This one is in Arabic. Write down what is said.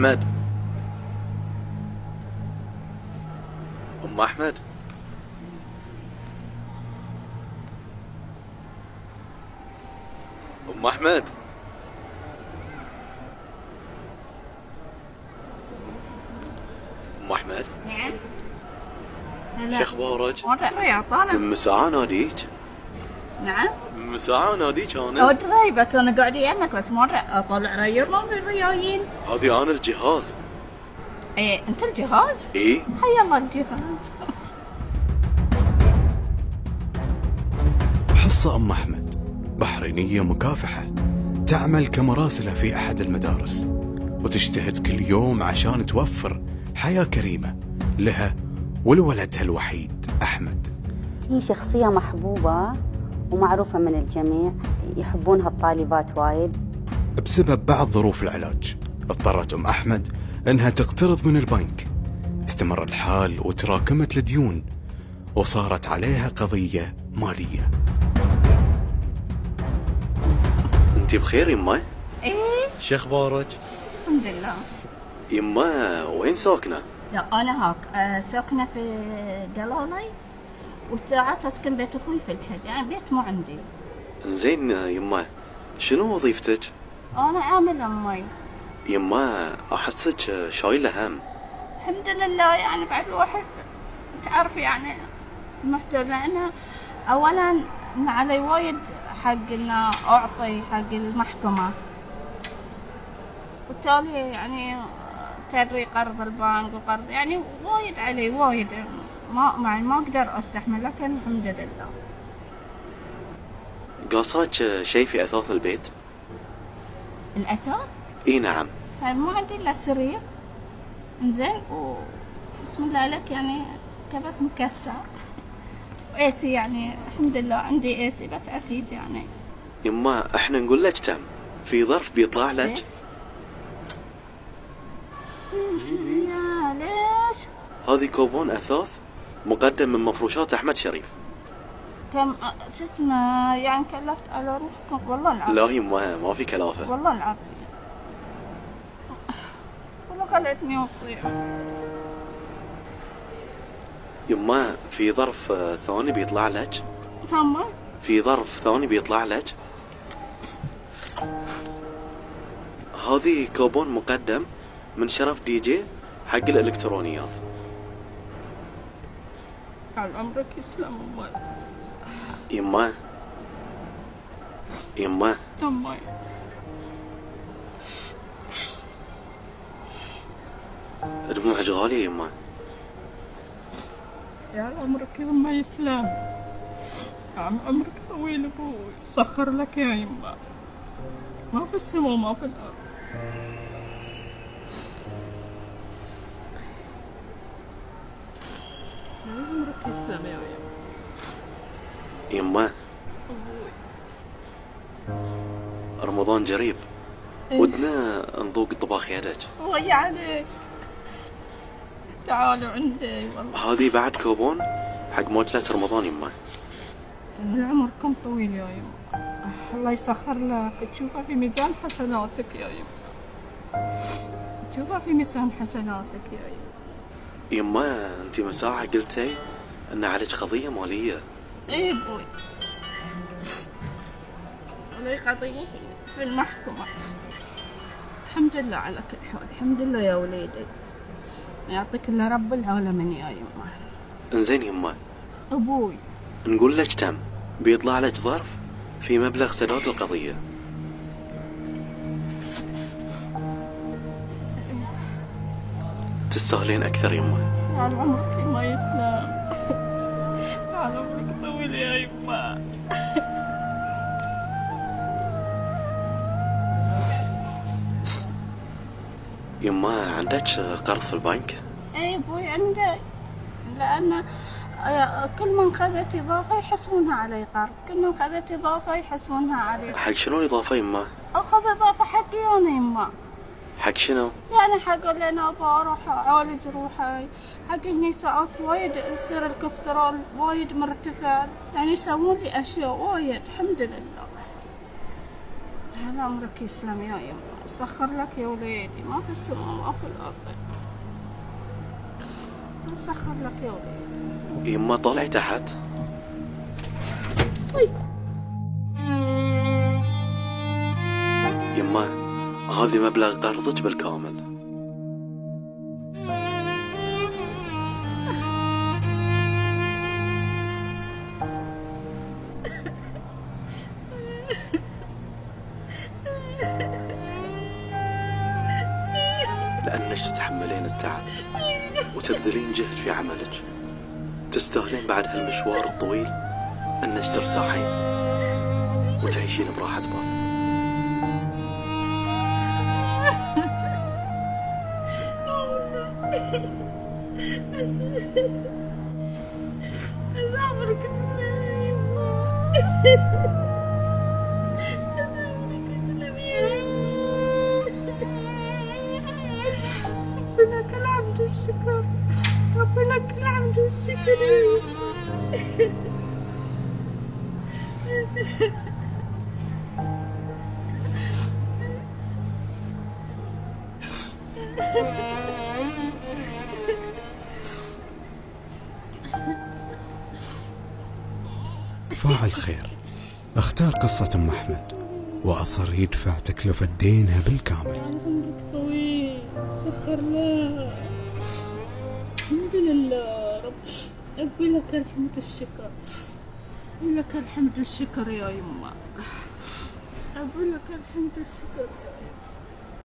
أحمد. أم أحمد. أم أحمد. أم أحمد. نعم. شو أخبارك؟ مرة يا طالب من ساعة ناديك. نعم. من ساعة ناديك أنا ادري بس أنا قاعد يمك بس مرة اطلع ريال ما في الريايين هذه أنا الجهاز إيه انت الجهاز إيه حي الله الجهاز حصة أم أحمد بحرينية مكافحة تعمل كمراسلة في أحد المدارس وتجتهد كل يوم عشان توفر حياة كريمة لها ولولدها الوحيد أحمد. هي شخصية محبوبة ومعروفة من الجميع يحبونها الطالبات وايد. بسبب بعض ظروف العلاج اضطرت أم أحمد أنها تقترض من البنك. استمر الحال وتراكمت الديون وصارت عليها قضية مالية. انت بخير يما؟ إيه. شو أخبارك؟ الحمد لله. يما وين ساكنة؟ لا أنا هاك. آه، ساكنة في قلالي وساعات اسكن بيت أخوي في الحد يعني بيت مو عندي. زين يما شنو وظيفتك؟ أنا عامل أمي. يما أحسك شايلة هم. الحمد لله يعني بعد الواحد تعرف يعني محتاج لأنه أولا إن علي وايد حق إن أعطي حق المحكمة. وبالتالي يعني تدري قرض البنك وقرض يعني وايد علي وايد. ما يعني ما أقدر أستحمل لكن الحمد لله. قاصاك شيء في أثاث البيت؟ الأثاث؟ إي نعم. يعني ما عندي إلا السرير. إنزين و بسم الله عليك يعني كبت مكسر. ايسي يعني الحمد لله عندي ايسي بس عتيد يعني. يما إحنا نقول لك تم في ظرف بيطلع لك؟ هذه كوبون أثاث؟ مقدم من مفروشات أحمد شريف. كم شو اسمه يعني كلفت على روحكم. والله العظيم. لا يما ما في كلافة. والله العظيم. والله خلتني أصيح. يما في ظرف ثاني بيطلع لك؟ هم؟ في ظرف ثاني بيطلع لك؟ هذه كوبون مقدم من شرف دي جي حق الإلكترونيات. على عمرك يسلم امي يما يما امي دموعك غالية يما يا عمرك يما يسلم عم عمرك طويل أبوي سخر لك يا يما ما في السماء ما في الأرض عمرك يسلم يا يما يما رمضان قريب. ودنا نذوق طباخ يدك ويا عليك تعالوا عندي والله. هذه بعد كوبون حق موجلة رمضان يما عمركم طويل يا يما الله يسخر لك. تشوفها في ميزان حسناتك يا يما تشوفها في ميزان حسناتك يا يما يما أنت من ساعة قلتي أن عليك قضية مالية. إيه أبوي علي قضية في المحكمة. الحمد لله على كل حال. الحمد لله يا وليدي. يعطيك الله رب العالمين يا يما إنزين يما أبوي. نقول لك تم. بيطلع لك ظرف في مبلغ سداد القضية. تستاهلين أكثر يما على عمرك ما يسلم. على عمرك طويل يا يما يما عندك قرض في البنك؟ اي أبوي عندي. لأن آه، كل من خذت إضافة يحسبونها علي قرض. كل من خذت إضافة يحسبونها علي. حق شنو الإضافة يما؟ أخذ إضافة حقي أنا يما. حق شنو يعني حق اللي أنا أبغى أروح اعالج روحي حق هني ساعات وايد يصير الكوليسترول وايد مرتفع. يعني يسوون لي اشياء وايد الحمد لله على عمرك يسلم يا يما سخر لك يا وليدي ما في السماء ما في الأرض. سخر لك يا وليدي يما طالعي تحت؟ يما هذه مبلغ قرضك بالكامل. لأنك تتحملين التعب وتبذلين جهد في عملك. تستاهلين بعد هالمشوار الطويل أنك ترتاحين وتعيشين براحة بال. عمرك تسلم يا فاعل خير. اختار قصة أم أحمد وأصر يدفع تكلفة دينها بالكامل. الحمد لله رب. أقول لك الحمد والشكر أقول لك الحمد والشكر يا يما. أقول لك الحمد والشكر